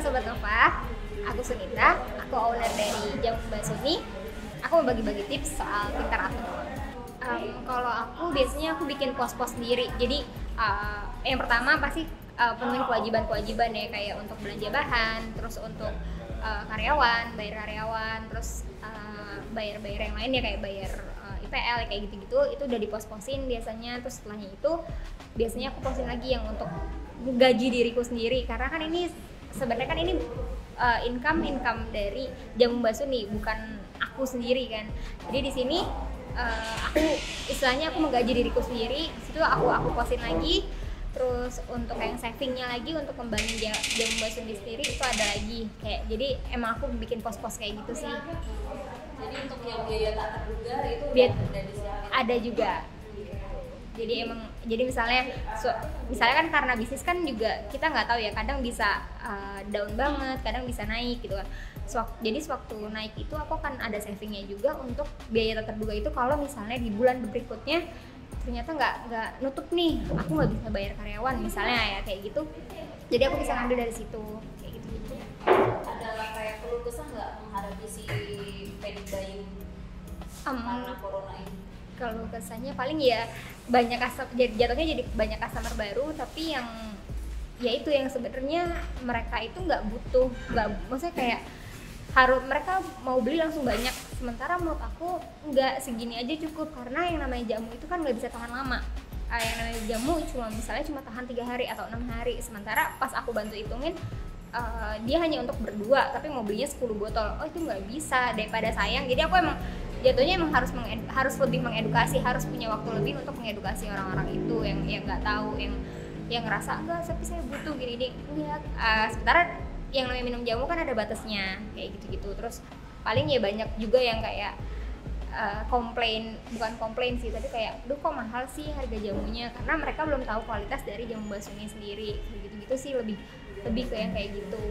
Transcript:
Nova, aku Sunita, aku owner dari Jamu Basuni. Aku mau bagi-bagi tips soal pintar atur. Um, kalau aku biasanya aku bikin pos-pos sendiri. Jadi uh, yang pertama pasti uh, penuhin kewajiban-kewajiban ya kayak untuk belanja bahan, terus untuk uh, karyawan, bayar karyawan, terus uh, bayar-bayar yang lain ya kayak bayar uh, IPL kayak gitu-gitu itu udah dipos-posin biasanya. Terus setelahnya itu biasanya aku posin lagi yang untuk gaji diriku sendiri karena kan ini sebenarnya kan ini uh, income income dari jamu basuni bukan aku sendiri kan. Jadi di sini uh, aku istilahnya aku menggaji diriku sendiri. Di situ aku aku posin lagi. Terus untuk yang savingnya lagi untuk kembali jamu basuni sendiri itu ada lagi. Kayak jadi emang aku bikin pos-pos kayak gitu sih. Jadi untuk yang biaya tak terduga itu udah disiapin ada juga jadi emang jadi misalnya so, misalnya kan karena bisnis kan juga kita nggak tahu ya kadang bisa uh, down banget kadang bisa naik gitu kan. So, jadi sewaktu naik itu aku akan ada savingnya juga untuk biaya tak terduga itu kalau misalnya di bulan berikutnya ternyata nggak nggak nutup nih. Aku nggak bisa bayar karyawan misalnya ya kayak gitu. Jadi aku bisa ngambil dari situ kayak gitu. Gitu ada kayak keluh kesah nggak menghadapi si panic buying um, karena corona ini kalau kesannya paling ya banyak customer jatuhnya jadi banyak customer baru tapi yang ya itu yang sebenarnya mereka itu nggak butuh nggak maksudnya kayak harus mereka mau beli langsung banyak. Sementara menurut aku nggak segini aja cukup karena yang namanya jamu itu kan nggak bisa tahan lama. Ah, yang namanya jamu cuma misalnya cuma tahan tiga hari atau enam hari. Sementara pas aku bantu hitungin eh, dia hanya untuk berdua tapi mau belinya 10 botol. Oh itu nggak bisa daripada sayang. Jadi aku emang jatuhnya emang harus harus lebih mengedukasi harus punya waktu lebih untuk mengedukasi orang-orang itu yang yang nggak tahu yang yang ngerasa enggak tapi saya butuh gini gini. Enggak Ah, sementara yang namanya minum jamu kan ada batasnya kayak gitu-gitu. Terus paling ya banyak juga yang kayak uh, komplain bukan komplain sih tapi kayak duh kok mahal sih harga jamunya? Karena mereka belum tahu kualitas dari jamu basuhnya sendiri kayak gitu-gitu sih lebih lebih ke yang kayak gitu